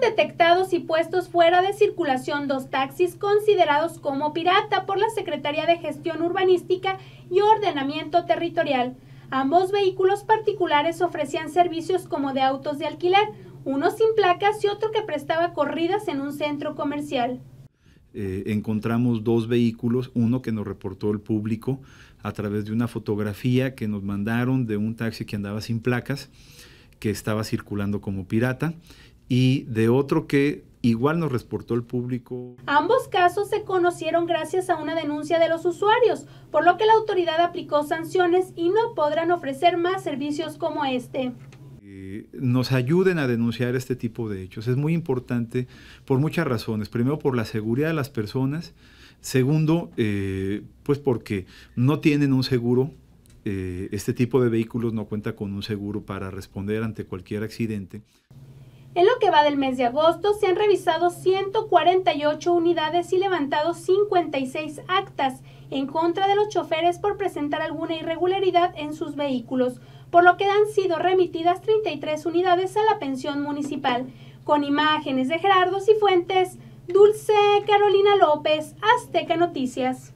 detectados y puestos fuera de circulación dos taxis considerados como pirata por la Secretaría de Gestión Urbanística y Ordenamiento Territorial. Ambos vehículos particulares ofrecían servicios como de autos de alquiler, uno sin placas y otro que prestaba corridas en un centro comercial. Eh, encontramos dos vehículos, uno que nos reportó el público a través de una fotografía que nos mandaron de un taxi que andaba sin placas, que estaba circulando como pirata, y de otro que igual nos reportó el público. Ambos casos se conocieron gracias a una denuncia de los usuarios, por lo que la autoridad aplicó sanciones y no podrán ofrecer más servicios como este nos ayuden a denunciar este tipo de hechos. Es muy importante por muchas razones. Primero, por la seguridad de las personas. Segundo, eh, pues porque no tienen un seguro. Eh, este tipo de vehículos no cuenta con un seguro para responder ante cualquier accidente. En lo que va del mes de agosto se han revisado 148 unidades y levantado 56 actas en contra de los choferes por presentar alguna irregularidad en sus vehículos, por lo que han sido remitidas 33 unidades a la pensión municipal. Con imágenes de Gerardo Cifuentes, Dulce Carolina López, Azteca Noticias.